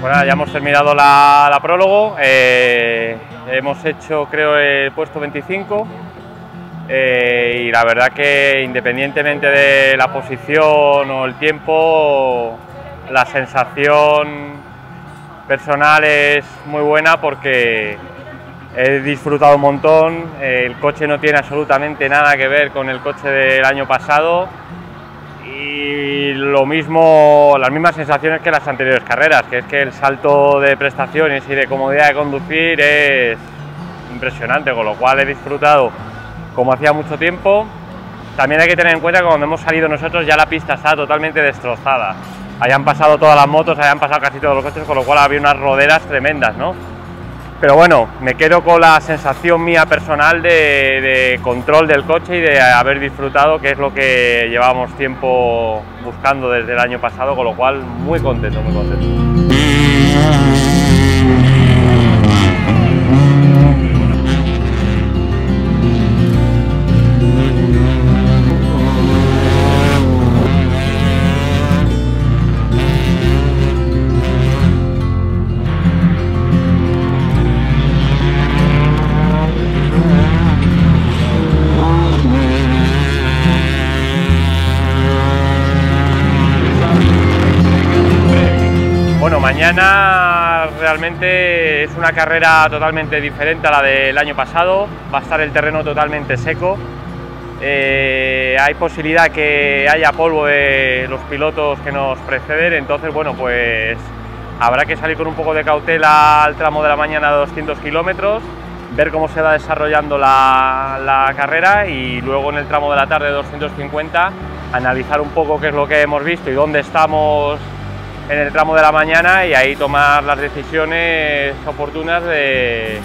Bueno, ya hemos terminado la, prólogo, eh, hemos hecho creo el puesto 25 eh, y la verdad que independientemente de la posición o el tiempo, la sensación personal es muy buena porque he disfrutado un montón, el coche no tiene absolutamente nada que ver con el coche del año pasado y lo mismo, las mismas sensaciones que las anteriores carreras, que es que el salto de prestaciones y de comodidad de conducir es impresionante, con lo cual he disfrutado como hacía mucho tiempo. También hay que tener en cuenta que cuando hemos salido nosotros ya la pista está totalmente destrozada. Hayan pasado todas las motos, hayan pasado casi todos los coches, con lo cual había unas roderas tremendas, ¿no? Pero bueno, me quedo con la sensación mía personal de, control del coche y de haber disfrutado, que es lo que llevábamos tiempo buscando desde el año pasado, con lo cual muy contento, muy contento. Mañana realmente es una carrera totalmente diferente a la del año pasado, va a estar el terreno totalmente seco, eh, hay posibilidad que haya polvo de los pilotos que nos preceden, entonces bueno, pues habrá que salir con un poco de cautela al tramo de la mañana de 200 kilómetros, ver cómo se va desarrollando la, la carrera y luego en el tramo de la tarde de 250 analizar un poco qué es lo que hemos visto y dónde estamos en el tramo de la mañana y ahí tomar las decisiones oportunas de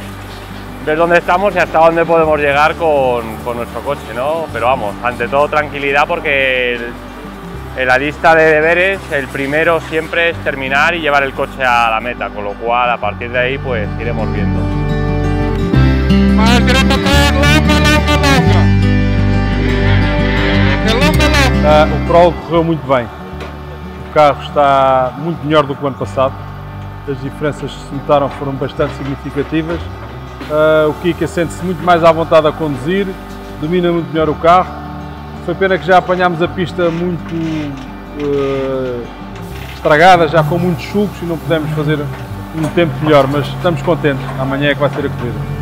ver dónde estamos y hasta dónde podemos llegar con, con nuestro coche, ¿no? Pero vamos, ante todo tranquilidad porque el, en la lista de deberes el primero siempre es terminar y llevar el coche a la meta, con lo cual a partir de ahí pues iremos viendo. Uh, o prólogo correu muito bem. O carro está muito melhor do que o ano passado. As diferenças que se notaram foram bastante significativas. Uh, o Kika sente-se muito mais à vontade a conduzir, domina muito melhor o carro. Foi pena que já apanhámos a pista muito uh, estragada, já com muitos chuvos e não pudemos fazer um tempo melhor, mas estamos contentes. Amanhã é que vai ser a corrida.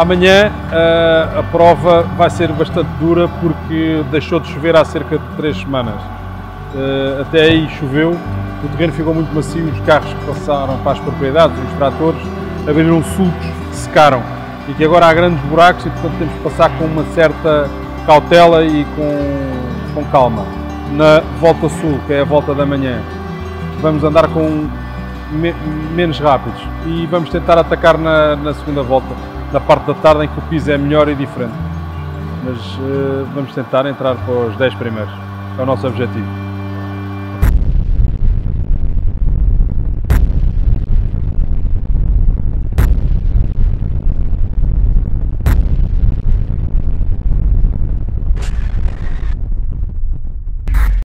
Amanhã uh, a prova vai ser bastante dura porque deixou de chover há cerca de três semanas. Uh, até aí choveu, o terreno ficou muito macio, os carros que passaram para as propriedades, os tratores, abriram sulcos, secaram e que agora há grandes buracos e portanto temos que passar com uma certa cautela e com, com calma. Na volta sul, que é a volta da manhã, vamos andar com me, menos rápidos e vamos tentar atacar na, na segunda volta na parte da tarde em que o piso é melhor e diferente. Mas uh, vamos tentar entrar para os 10 primeiros. É o nosso objetivo.